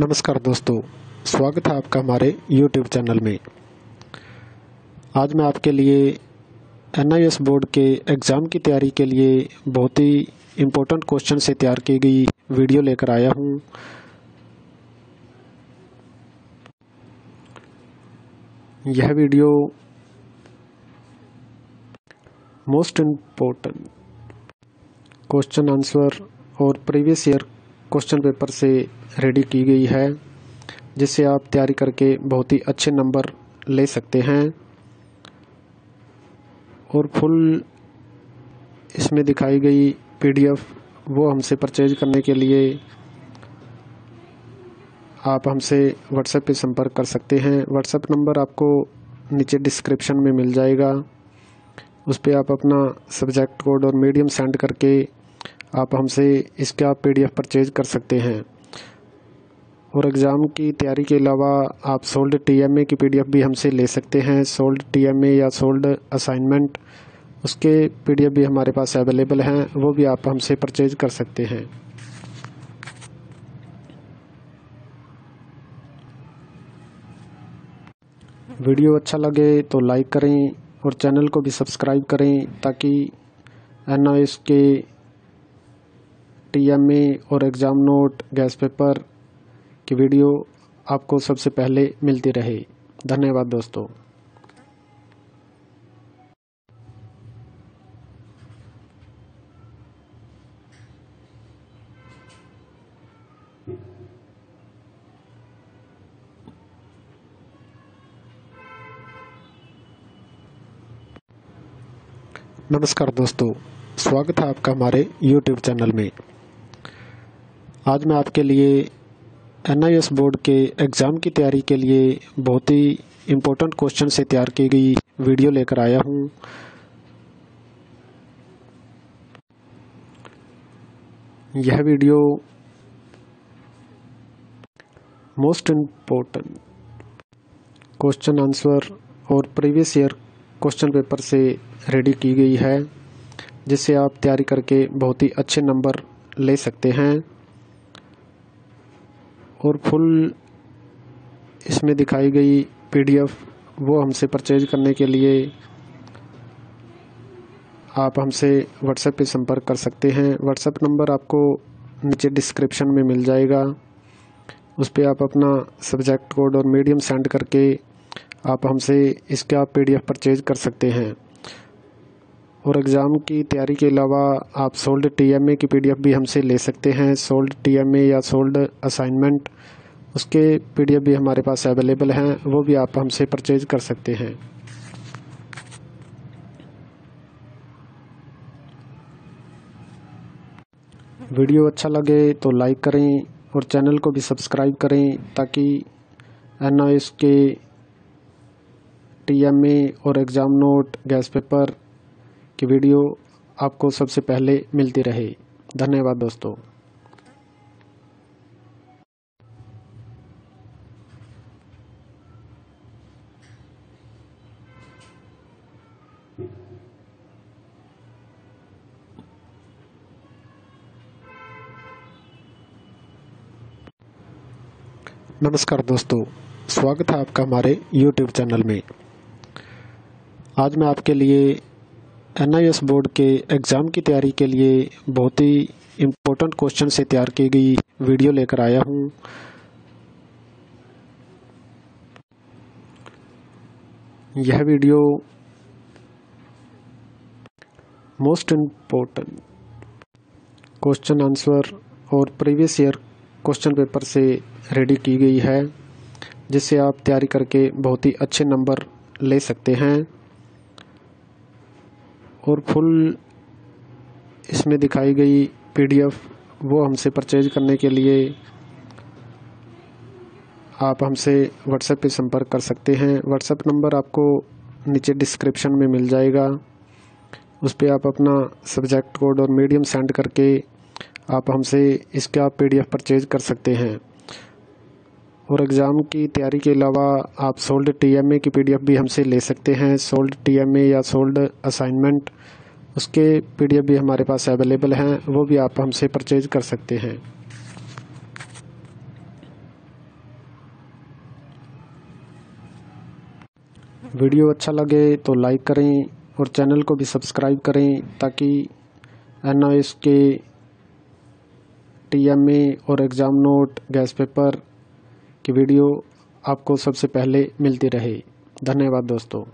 नमस्कार दोस्तों, स्वागत है आपका हमारे YouTube चैनल में। आज मैं आपके लिए एन बोर्ड के एग्ज़ाम की तैयारी के लिए बहुत ही इम्पोर्टेंट क्वेश्चन से तैयार की गई वीडियो लेकर आया हूँ। यह video most important question answer और प्रीवियस ईयर क्वेश्चन पेपर से रेडी की गई है जिससे आप तैयारी करके बहुत ही अच्छे नंबर ले सकते हैं। और फुल इसमें दिखाई गई पीडीएफ, वो हमसे परचेज करने के लिए आप हमसे व्हाट्सएप पे संपर्क कर सकते हैं। व्हाट्सएप नंबर आपको नीचे डिस्क्रिप्शन में मिल जाएगा। उस पर आप अपना सब्जेक्ट कोड और मीडियम सेंड करके आप हमसे इसका पीडीएफ परचेज कर सकते हैं। और एग्ज़ाम की तैयारी के अलावा आप सोल्ड टीएमए की पीडीएफ भी हमसे ले सकते हैं। सोल्ड टीएमए या सोल्ड असाइनमेंट, उसके पीडीएफ भी हमारे पास अवेलेबल हैं, वो भी आप हमसे परचेज कर सकते हैं। वीडियो अच्छा लगे तो लाइक करें और चैनल को भी सब्सक्राइब करें ताकि एन के टीएमए और एग्ज़ाम नोट, गैस पेपर की वीडियो आपको सबसे पहले मिलती रहे। धन्यवाद दोस्तों। नमस्कार दोस्तों, स्वागत है आपका हमारे YouTube चैनल में। आज मैं आपके लिए एन आई एस बोर्ड के एग्ज़ाम की तैयारी के लिए बहुत ही इम्पोर्टेंट क्वेश्चन से तैयार की गई वीडियो लेकर आया हूँ। यह video most important question answer और प्रीवियस ईयर क्वेश्चन पेपर से रेडी की गई है, जिससे आप तैयारी करके बहुत ही अच्छे नंबर ले सकते हैं। और फुल इसमें दिखाई गई पीडीएफ, वो हमसे परचेज करने के लिए आप हमसे व्हाट्सएप पे संपर्क कर सकते हैं। व्हाट्सएप नंबर आपको नीचे डिस्क्रिप्शन में मिल जाएगा। उस पर आप अपना सब्जेक्ट कोड और मीडियम सेंड करके आप हमसे इसका पीडीएफ परचेज कर सकते हैं। और एग्ज़ाम की तैयारी के अलावा आप सोल्ड टीएमए की पीडीएफ भी हमसे ले सकते हैं। सोल्ड टीएमए या सोल्ड असाइनमेंट उसके पीडीएफ भी हमारे पास अवेलेबल हैं, वो भी आप हमसे परचेज कर सकते हैं। वीडियो अच्छा लगे तो लाइक करें और चैनल को भी सब्सक्राइब करें ताकि एन के टीएमए और एग्ज़ाम नोट गैस पेपर की वीडियो आपको सबसे पहले मिलती रहे। धन्यवाद दोस्तों। नमस्कार दोस्तों, स्वागत है आपका हमारे YouTube चैनल में। आज मैं आपके लिए एन आई एस बोर्ड के एग्ज़ाम की तैयारी के लिए बहुत ही इम्पोर्टेंट क्वेश्चन से तैयार की गई वीडियो लेकर आया हूँ। यह video most important question answer और प्रीवियस ईयर क्वेश्चन पेपर से रेडी की गई है, जिससे आप तैयारी करके बहुत ही अच्छे नंबर ले सकते हैं। और फुल इसमें दिखाई गई पीडीएफ, वो हमसे परचेज करने के लिए आप हमसे व्हाट्सएप पे संपर्क कर सकते हैं। व्हाट्सएप नंबर आपको नीचे डिस्क्रिप्शन में मिल जाएगा। उस पर आप अपना सब्जेक्ट कोड और मीडियम सेंड करके आप हमसे इसका पीडीएफ परचेज कर सकते हैं। और एग्ज़ाम की तैयारी के अलावा आप सोल्ड टीएमए की पीडीएफ भी हमसे ले सकते हैं। सोल्ड टीएमए या सोल्ड असाइनमेंट, उसके पीडीएफ भी हमारे पास अवेलेबल हैं, वो भी आप हमसे परचेज कर सकते हैं। वीडियो अच्छा लगे तो लाइक करें और चैनल को भी सब्सक्राइब करें ताकि एनओएस के टीएमए और एग्ज़ाम नोट, गैस पेपर की वीडियो आपको सबसे पहले मिलती रहे। धन्यवाद दोस्तों।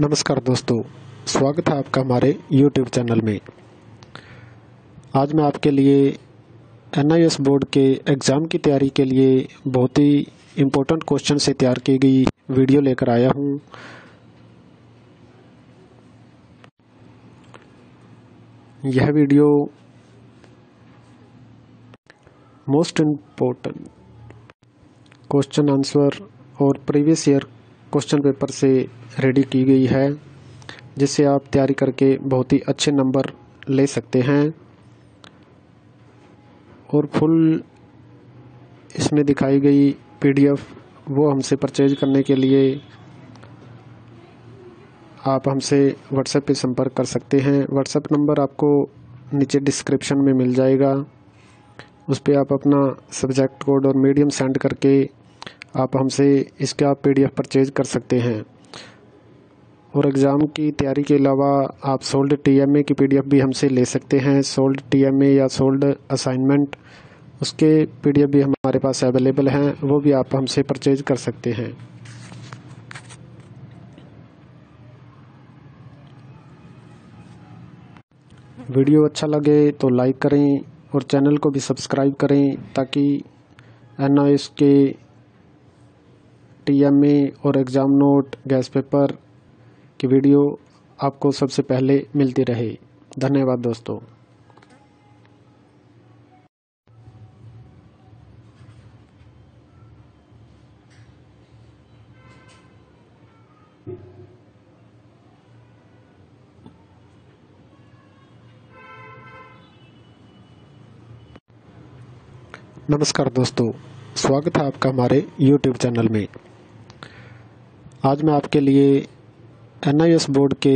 नमस्कार दोस्तों। स्वागत है आपका हमारे YouTube चैनल में। आज मैं आपके लिए एन आई एस बोर्ड के एग्ज़ाम की तैयारी के लिए बहुत ही इम्पोर्टेंट क्वेश्चन से तैयार की गई वीडियो लेकर आया हूँ। यह video most important question answer और प्रीवियस ईयर क्वेश्चन पेपर से रेडी की गई है, जिससे आप तैयारी करके बहुत ही अच्छे नंबर ले सकते हैं। और फुल इसमें दिखाई गई पीडीएफ, वो हमसे परचेज करने के लिए आप हमसे व्हाट्सएप पे संपर्क कर सकते हैं। व्हाट्सएप नंबर आपको नीचे डिस्क्रिप्शन में मिल जाएगा। उस पर आप अपना सब्जेक्ट कोड और मीडियम सेंड करके आप हमसे इसका पीडीएफ परचेज कर सकते हैं। और एग्ज़ाम की तैयारी के अलावा आप सोल्ड टीएमए की पीडीएफ भी हमसे ले सकते हैं। सोल्ड टीएमए या सोल्ड असाइनमेंट, उसके पीडीएफ भी हमारे पास अवेलेबल हैं, वो भी आप हमसे परचेज कर सकते हैं। वीडियो अच्छा लगे तो लाइक करें और चैनल को भी सब्सक्राइब करें ताकि एन के टीएमए और एग्ज़ाम नोट, गैस पेपर की वीडियो आपको सबसे पहले मिलती रहे। धन्यवाद दोस्तों। नमस्कार दोस्तों, स्वागत है आपका हमारे YouTube चैनल में। आज मैं आपके लिए एन बोर्ड के